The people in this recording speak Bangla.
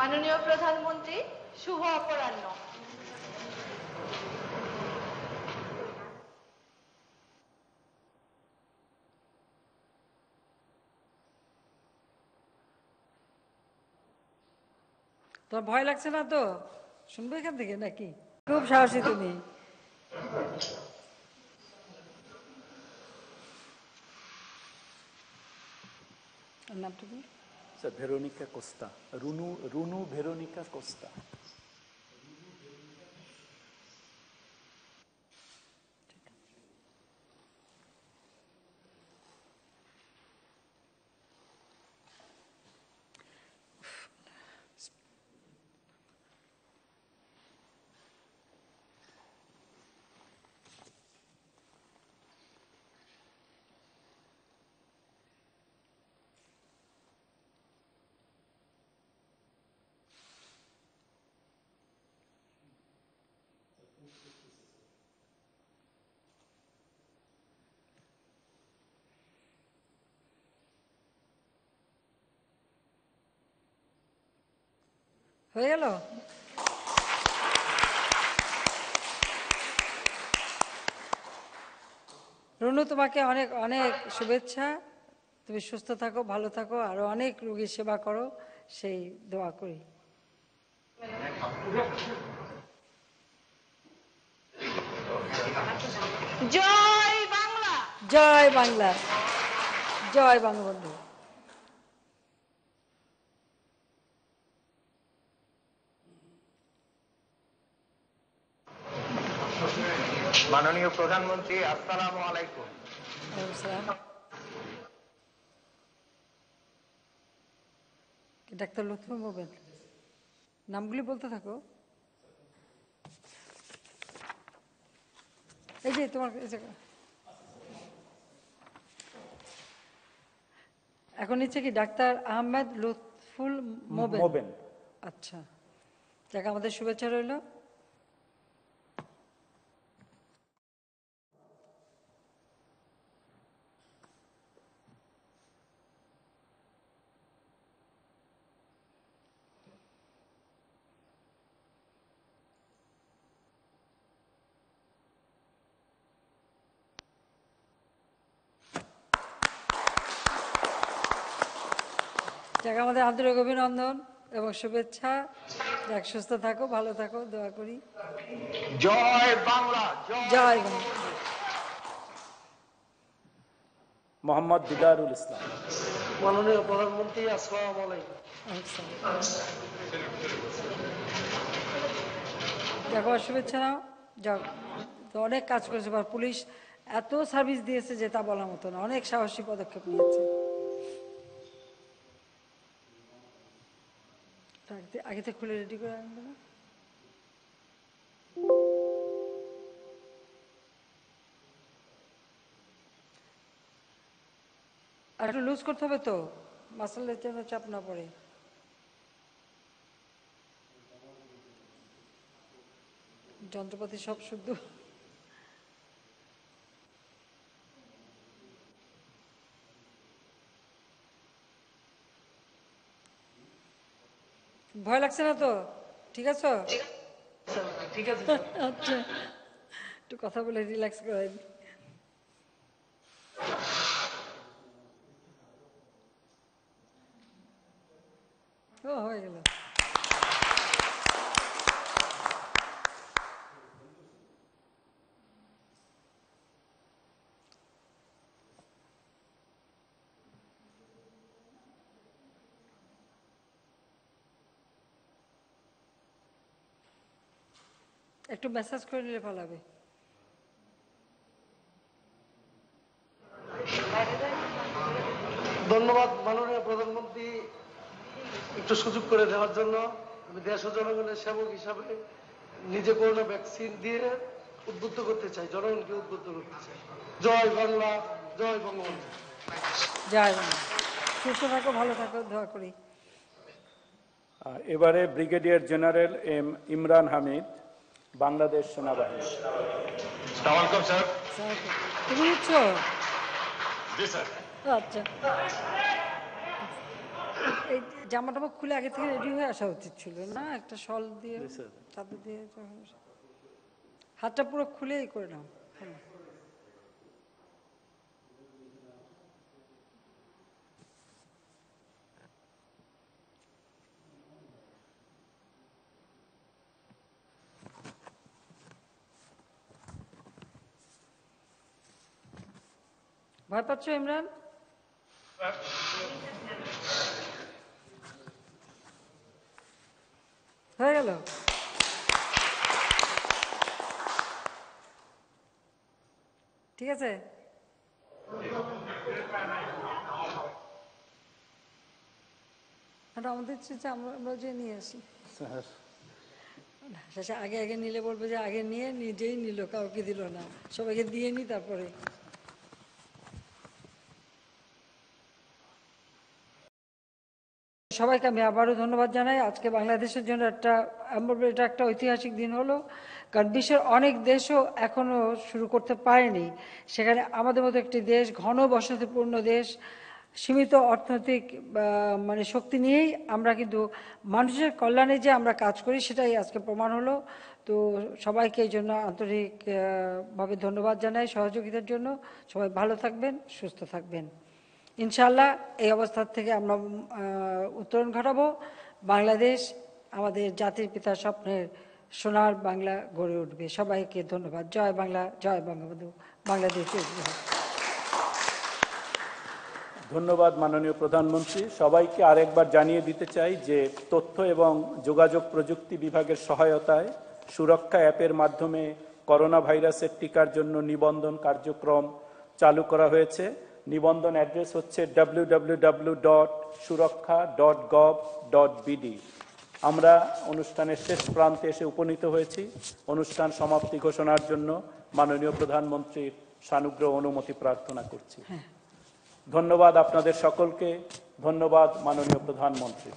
মাননীয় প্রধানমন্ত্রী, শুভ অপরাহ্ন। তোমার ভয় লাগছে না তো? শুনবে এখান থেকে নাকি? খুব সাহসী তুমি। নামটা Veronika Costa. Runu, Runu Veronika Costa. হয়ে গেল? রনু তোমাকে অনেক অনেক শুভেচ্ছা। তুমি সুস্থ থাকো ভালো থাকো আরও অনেক রোগীর সেবা করো সেই দোয়া করি। জয় বাংলা। জয় বাংলা। জয় বঙ্গবন্ধু মাননীয় প্রধানমন্ত্রী আসসালামু আলাইকুম। ডাক্তার লুৎফর মোবেন নামগুলি বলতে থাকো। এই যে তোমার এখন নিচ্ছে কি ডাক্তার আহমেদ লুৎফুল মোবেন. আচ্ছা। যাকে আমাদের শুভেচ্ছা রইল। যাকে আমাদের আন্তরিক অভিনন্দন এবং শুভেচ্ছা যাক সুস্থ থাকো ভালো থাকো দোয়া করি জয় বাংলা জয়। Mohammad Didarul Islam. মাননীয় প্রধানমন্ত্রী আসসালাম আলাইকুম। যাক শুভেচ্ছা নাও যাক তো অনেক কাজ করেছে পুলিশ এত সার্ভিস দিয়েছে যে তা বলার মতো না অনেক সাহসী পদক্ষেপ নিয়েছে আগে থেকে- খুলে রেডি করে আনবে না? আর একটু লুজ করতে হবে তো। মাসালের যেন চাপ না পড়ে। যন্ত্রপাতি সব শুদ্ধ। ভয় লাগছে না তো? ঠিক আছে? ঠিক আছে আচ্ছা। একটু কথা বলে রিল্যাক্স করাই। ও হয়ে গেল। একটু মেসেজ করে নিলে ভালো হবে। ধন্যবাদ মাননীয় প্রধানমন্ত্রী একটু সুযোগ করে দেওয়ার জন্য। আমি দেশ ও জনগণের সেবক হিসাবে নিজে করোনা ভ্যাকসিন দিয়ে উদ্বুদ্ধ করতে চাই জনগণকে উদ্বুদ্ধ করতে চাই। জয় বাংলা জয় বঙ্গবন্ধু। জয় বাংলা। সুস্থ থাকো ভালো থাকো দোয়া করি। আর এবারে brigadier general M Imran Hamid. Bangladesh সেনাবাহিনী। আচ্ছা। এই জামা টামা খুলে আগে থেকে রেডি হয়ে আসা উচিত ছিল না? একটা শল দিয়ে চাদর দিয়ে হাতটা পুরো খুলেই করে নাও। হ্যাঁ। ভয় পাচ্ছ ইমরান? হয়ে গেল। ঠিক আছে? আমাদের আমরা আমরা যে নিয়ে আসি। শেষে আগে আগে নিলে বলবে যে আগে নিয়ে নিজেই নিল কাউকে দিল না। সবাইকে দিয়ে নি তারপরে। সবাইকে আমি আবারও ধন্যবাদ জানাই। আজকে বাংলাদেশের জন্য একটা এটা একটা ঐতিহাসিক দিন হলো। কারণ বিশ্বের অনেক দেশও এখনও শুরু করতে পারেনি। সেখানে আমাদের মতো একটি দেশ, ঘন বসতিপূর্ণ দেশ, সীমিত অর্থনৈতিক মানে শক্তি নিয়েই আমরা কিন্তু মানুষের কল্যাণে যে আমরা কাজ করি, সেটাই আজকে প্রমাণ হলো। তো সবাইকে এই জন্য আন্তরিকভাবে ধন্যবাদ জানাই সহযোগিতার জন্য। সবাই ভালো থাকবেন, সুস্থ থাকবেন। ইনশাল্লাহ এই অবস্থা থেকে আমরা উত্তরণ ঘটাবো। বাংলাদেশ আমাদের জাতির পিতার স্বপ্নের সোনার বাংলা গড়ে উঠবে। সবাইকে ধন্যবাদ। জয় বাংলা, জয় বঙ্গবন্ধু। বাংলাদেশ ধন্যবাদ মাননীয় প্রধানমন্ত্রী। সবাইকে আরেকবার জানিয়ে দিতে চাই যে তথ্য এবং যোগাযোগ প্রযুক্তি বিভাগের সহায়তায় সুরক্ষা অ্যাপের মাধ্যমে করোনা ভাইরাসের টিকার জন্য নিবন্ধন কার্যক্রম চালু করা হয়েছে। নিবন্ধন অ্যাড্রেস হচ্ছে www.surakha.gov.bd ডট সুরক্ষা ডট গভ ডট বিডি আমরা অনুষ্ঠানের শেষ প্রান্তে এসে উপনীত হয়েছি। অনুষ্ঠান সমাপ্তি ঘোষণার জন্য মাননীয় প্রধানমন্ত্রীর সানুগ্রহ অনুমতি প্রার্থনা করছি। ধন্যবাদ আপনাদের সকলকে। ধন্যবাদ মাননীয় প্রধানমন্ত্রী।